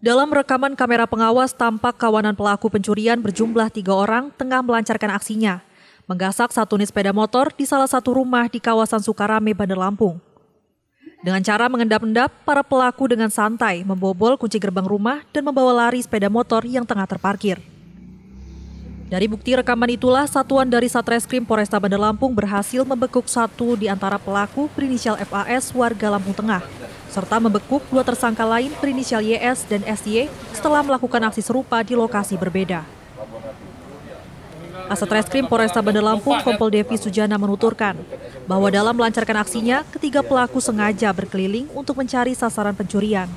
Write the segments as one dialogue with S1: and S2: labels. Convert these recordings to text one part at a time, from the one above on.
S1: Dalam rekaman kamera pengawas tampak kawanan pelaku pencurian berjumlah tiga orang tengah melancarkan aksinya, menggasak satu unit sepeda motor di salah satu rumah di kawasan Sukarame, Bandar Lampung. Dengan cara mengendap-endap, para pelaku dengan santai membobol kunci gerbang rumah dan membawa lari sepeda motor yang tengah terparkir. Dari bukti rekaman itulah, satuan dari Satreskrim Polresta Bandar Lampung berhasil membekuk satu di antara pelaku berinisial FAS warga Lampung Tengah serta membekuk dua tersangka lain berinisial YS dan SY setelah melakukan aksi serupa di lokasi berbeda. Kasat Reskrim Polresta Bandar Lampung Kompol Devi Sujana menuturkan bahwa dalam melancarkan aksinya, ketiga pelaku sengaja berkeliling untuk mencari sasaran pencurian.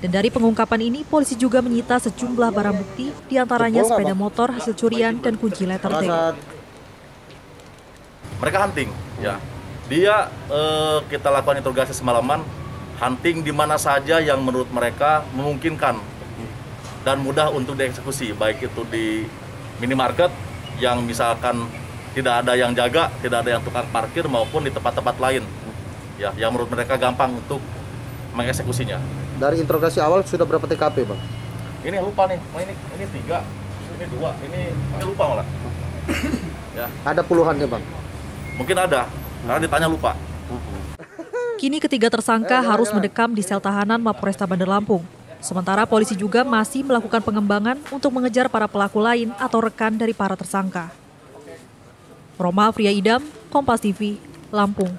S1: Dan dari pengungkapan ini, polisi juga menyita sejumlah barang bukti, di antaranya sepeda motor hasil curian dan kunci letter T.
S2: Mereka hunting, ya. Dia eh, kita lakukan interogasi semalaman, hunting di mana saja yang menurut mereka memungkinkan dan mudah untuk dieksekusi, baik itu di minimarket yang misalkan tidak ada yang jaga, tidak ada yang tukang parkir maupun di tempat-tempat lain, ya, yang menurut mereka gampang untuk mengeksekusinya.
S3: Dari interogasi awal sudah berapa TKP, Bang?
S2: Ini lupa nih, oh, ini ini tiga, ini dua, ini ini lupa malah. ya,
S3: Ada puluhannya, Bang.
S2: mungkin ada, karena ditanya lupa.
S1: Kini ketiga tersangka harus mendekam di sel tahanan Mapolresta Bandar Lampung. Sementara polisi juga masih melakukan pengembangan untuk mengejar para pelaku lain atau rekan dari para tersangka. Roma Fria Idam, Kompas TV, Lampung.